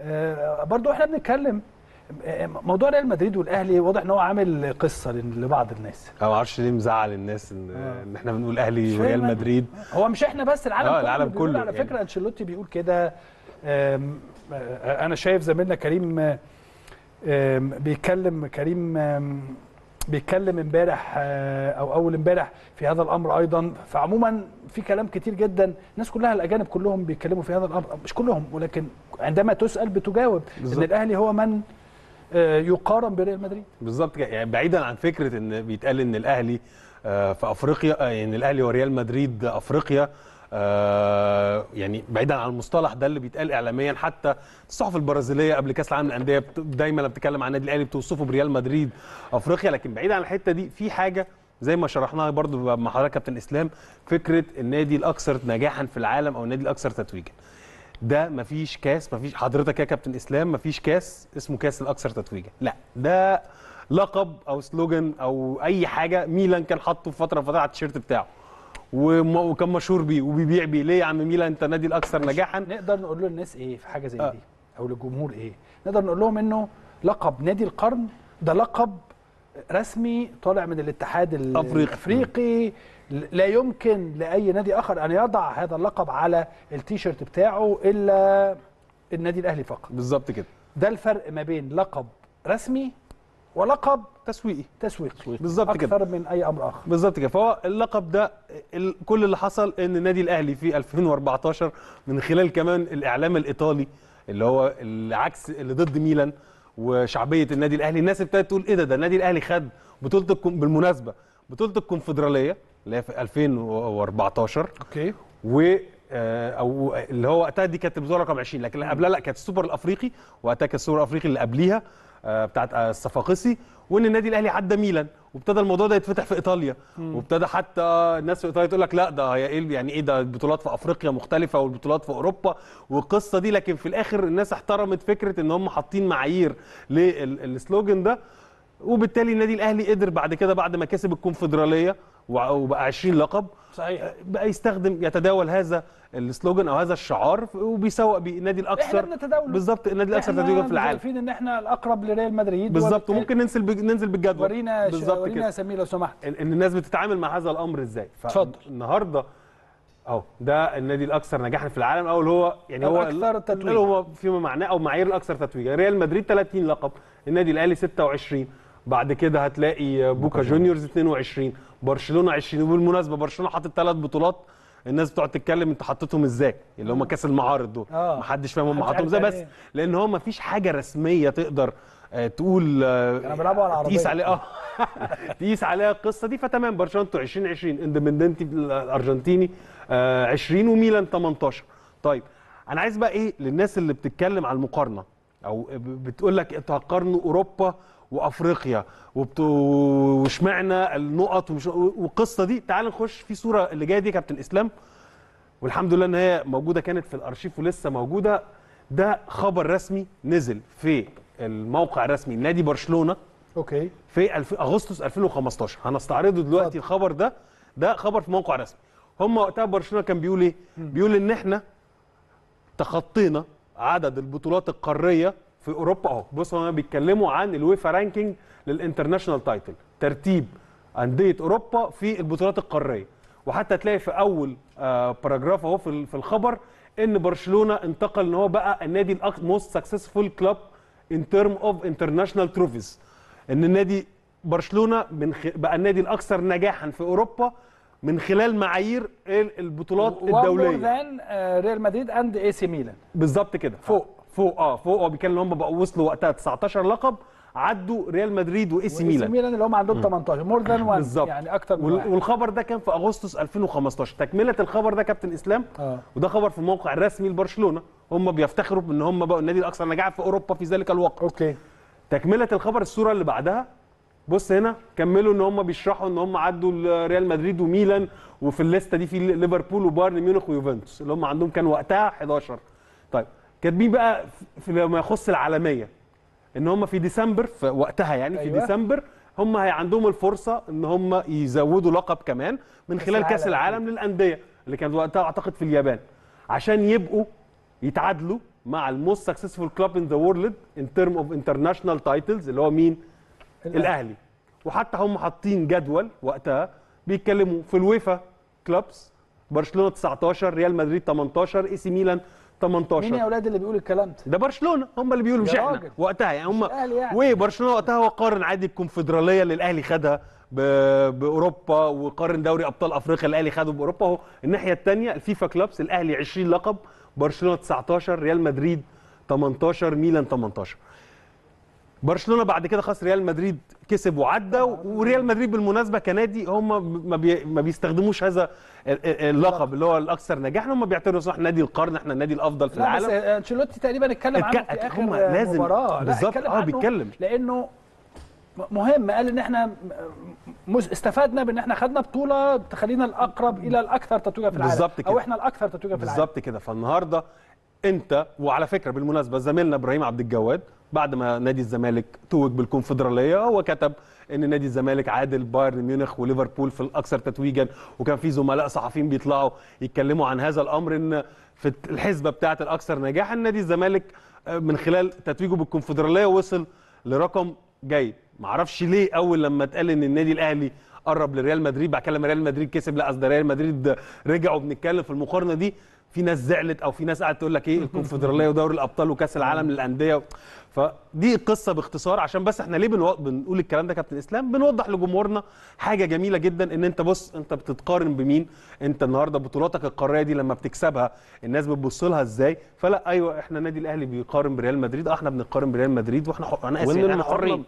آه، برضو إحنا بنتكلم آه، موضوع ريال مدريد والأهلي واضح إن هو عامل قصة لبعض الناس أنا ما أعرفش ليه مزعل الناس إن آه. إن إحنا بنقول أهلي وريال. مدريد هو مش إحنا بس العالم كله العالم كله على يعني. فكرة أنشيلوتي بيقول كده أنا شايف زميلنا كريم بيتكلم كريم بيتكلم امبارح آه، أو أول امبارح في هذا الأمر أيضا. فعموما في كلام كتير جدا. الناس كلها الأجانب كلهم بيتكلموا في هذا الأمر مش كلهم ولكن عندما تسأل بتجاوب إن بالظبط. الأهلي هو من آه، يقارن بريال مدريد. بالظبط. يعني بعيدا عن فكرة إن بيتقال إن الأهلي آه، في أفريقيا إن الأهلي وريال مدريد أفريقيا يعني بعيدا عن المصطلح ده اللي بيتقال اعلاميا. حتى الصحف البرازيلية قبل كأس العالم للأندية دايما لما بتتكلم عن النادي الأهلي بتوصفه بريال مدريد أفريقيا. لكن بعيدا عن الحتة دي في حاجة زي ما شرحناها برضو مع حضرتك كابتن اسلام فكرة النادي الأكثر نجاحا في العالم أو النادي الأكثر تتويجا. ده مفيش كاس مفيش حضرتك يا كابتن إسلام مفيش كاس اسمه كاس الأكثر تتويجا. لا ده لقب أو سلوجان أو أي حاجة ميلان كان حاطه في فترة فترة على التيشيرت بتاعه. وكان مشهور بيه وبيبيع بيه. ليه يا عم ميلان انت النادي الأكثر نجاحا نقدر نقول للناس إيه في حاجة زي آه. دي؟ أو للجمهور إيه؟ نقدر نقول لهم إنه لقب نادي القرن ده لقب رسمي طالع من الاتحاد. الأفريقي. لا يمكن لأي نادي آخر أن يضع هذا اللقب على التيشيرت بتاعه إلا النادي الأهلي فقط. بالظبط كده. ده الفرق ما بين لقب رسمي ولقب تسويقي. تسويقي. بالظبط كده. أكثر من أي أمر آخر. بالظبط كده. فهو اللقب ده ال- كل اللي حصل إن النادي الأهلي في 2014 من خلال كمان الإعلام الإيطالي اللي هو العكس اللي ضد ميلان وشعبية النادي الأهلي. الناس ابتدت تقول إيه ده؟ ده النادي الأهلي خد بطولة بالمناسبة بطولة الكونفدرالية اللي هي في 2014 أوكي. و آه، أو اللي هو وقتها دي كانت البطوله رقم 20 لكن قبلها لا كانت السوبر الأفريقي وقتها كان السوبر الأفريقي اللي قبليها آه، بتاعت آه، الصفاقسي وإن النادي الأهلي عدى ميلان وابتدى الموضوع ده يتفتح في إيطاليا. وابتدى حتى الناس في إيطاليا تقول لك لا ده هي إيه يعني إيه ده البطولات في أفريقيا مختلفة والبطولات في أوروبا والقصة دي. لكن في الآخر الناس احترمت فكرة إن هم حاطين معايير لل slogan ده وبالتالي النادي الأهلي قدر بعد كده بعد ما كسب الكونفدرالية وبقى 20 لقب. صحيح. بقى يستخدم يتداول هذا ال slogan أو هذا الشعار وبيسوق بيه النادي الأكثر. بالظبط النادي الأكثر تتويجا في العالم. عارفين إن إحنا الأقرب لريال مدريد. بالظبط وممكن ننزل بج... ننزل بالجدول. ورينا بالظبط ورينا سمير لو سمحت. ان الناس بتتعامل مع هذا الأمر إزاي. اتفضل. النهارده أهو ده النادي الأكثر نجاحا في العالم. أو اللي هو يعني هو الأكثر تتويجا. هو فيما معناه أو معايير الأكثر تتويجا. ريال مدريد 30 لقب النادي الأهلي 26 بعد كده هتلاقي بوكا جونيورز. 22 برشلونة 20 وبالمناسبة برشلونة حاطط ثلاث بطولات الناس بتقعد تتكلم انت حطيتهم إزاي؟ اللي هم كأس المعارض دول. آه. محدش فاهم هم حاطهم إزاي عارف بس يعني لأن هو مفيش حاجة رسمية تقدر آه، تقول آه، كانوا بيلعبوا على تقيس العربية. عليه آه. تقيس عليها القصة دي. فتمام برشلونة أنتوا 2020 إندبندينتي الارجنتيني آه، 20 وميلان 18 طيب أنا عايز بقى إيه للناس اللي بتتكلم على المقارنة؟ أو بتقول لك أنتوا هتقارنوا أوروبا وأفريقيا. وبت... واشمعنى النقط ومش... والقصة دي. تعال نخش في صورة اللي جاية دي كابتن إسلام. والحمد لله إن هي موجودة كانت في الأرشيف ولسه موجودة. ده خبر رسمي نزل في الموقع الرسمي نادي برشلونة. أوكي. في الف... أغسطس 2015 هنستعرضه دلوقتي. الخبر ده. ده خبر في موقع رسمي. هم وقتها برشلونة كان بيقول إيه؟ بيقول إن إحنا تخطينا عدد البطولات القارية في أوروبا أهو. بصوا هنا بيتكلموا عن الويفا ranking لل international title ترتيب أندية أوروبا في البطولات القارية. وحتى تلاقي في أول آه paragraph أهو في ال- في الخبر إن برشلونة انتقل إن هو بقى النادي most successful club in term of international trophies إن النادي برشلونة من خ... بقى النادي الأكثر نجاحا في أوروبا من خلال معايير ال- البطولات الدولية. than ريال مدريد and اي سي ميلان. بالظبط كده. فوق. فوق آه فوق. هو بيتكلم إن هم بقوا وصلوا وقتها 19 لقب عدوا ريال مدريد وإي سي ميلان. ميلان اللي هم عندهم 18 more than 1 بالظبط. يعني أكتر من واحد. والخبر ده كان في أغسطس 2015 تكملة الخبر ده كابتن إسلام آه. وده خبر في الموقع الرسمي لبرشلونة. هم بيفتخروا بإن هم بقوا النادي الاكثر نجاحا في أوروبا في ذلك الوقت. أوكي. تكملة الخبر الصورة اللي بعدها بص هنا كملوا إن هم بيشرحوا إن هم عدوا ال- ريال مدريد وميلان وفي الليستة دي في ليفربول وبايرن ميونخ ويوفنتوس اللي هم عندهم كان وقتها 11 طيب كاتبين بقى في ما يخص العالمية إن هم في ديسمبر في وقتها يعني في أيوة. ديسمبر هم هي عندهم الفرصة إن هم يزودوا لقب كمان من خلال كأس العالم. العالم للأندية اللي كانت وقتها أعتقد في اليابان عشان يبقوا يتعادلوا مع ال most successful club in the world in term of international titles اللي هو مين؟ الأهلي. وحتى هم حاطين جدول وقتها بيتكلموا في الويفا clubs برشلونة 19 ريال مدريد 18 إي سي ميلان مين يا 18 أولاد اللي بيقول الكلام ده؟ ده برشلونة هم اللي بيقولوا مش إحنا. راجل. وقتها يعني هم يعني. وبرشلونه وقتها هو قارن عادي الكونفدرالية اللي الأهلي خدها بأوروبا وقارن دوري أبطال أفريقيا اللي الأهلي خده بأوروبا. اهو الناحية الثانية الفيفا clubs الأهلي 20 لقب برشلونة 19 ريال مدريد 18 ميلان 18 برشلونة بعد كده خلاص ريال مدريد كسب وعدى وريال مدريد بالمناسبة كنادي هم ما, بي ما بيستخدموش هذا ال- ال- اللقب اللي هو الأكثر نجاحا هم بيعتبروا إحنا نادي القرن إحنا النادي الأفضل في لا بس العالم. أنشيلوتي تقريبا اتكلم عنه في آخر هم لازم- مباراة. بالظبط، آه بيتكلم. لأنه مهم قال إن إحنا استفدنا بإن إحنا خدنا بطولة تخلينا الأقرب إلى الأكثر تتويجا في العالم. بالظبط كده. أو إحنا الأكثر تتويجا في العالم. بالظبط كده. فالنهاردة انت وعلى فكرة بالمناسبة زميلنا إبراهيم عبد الجواد بعد ما نادي الزمالك توج بالكونفدرالية هو كتب إن نادي الزمالك عادل بايرن ميونخ وليفربول في الأكثر تتويجا وكان في زملاء صحفيين بيطلعوا يتكلموا عن هذا الأمر إن في الحسبة بتاعه الأكثر نجاحا نادي الزمالك آه، من خلال تتويجه بالكونفدرالية وصل لرقم جيد. معرفش ليه أول لما اتقال إن النادي الأهلي قرب لريال مدريد بعد كده ريال مدريد كسب لا اصل ده ريال مدريد رجعوا بنتكلم في المقارنة دي. في ناس زعلت أو في ناس قاعدة تقول لك إيه الكونفدرالية ودوري الأبطال وكأس العالم للأندية فدي القصة باختصار عشان بس إحنا ليه بنو... بنقول الكلام ده كابتن إسلام؟ بنوضح لجمهورنا حاجة جميلة جدا إن أنت بص أنت بتتقارن بمين؟ أنت النهارده بطولاتك القارية دي لما بتكسبها الناس بتبص لها إزاي؟ فلا أيوه إحنا النادي الأهلي بيقارن بريال مدريد آه إحنا بنقارن بريال مدريد وإحنا حر... أنا آسف إحنا حرين.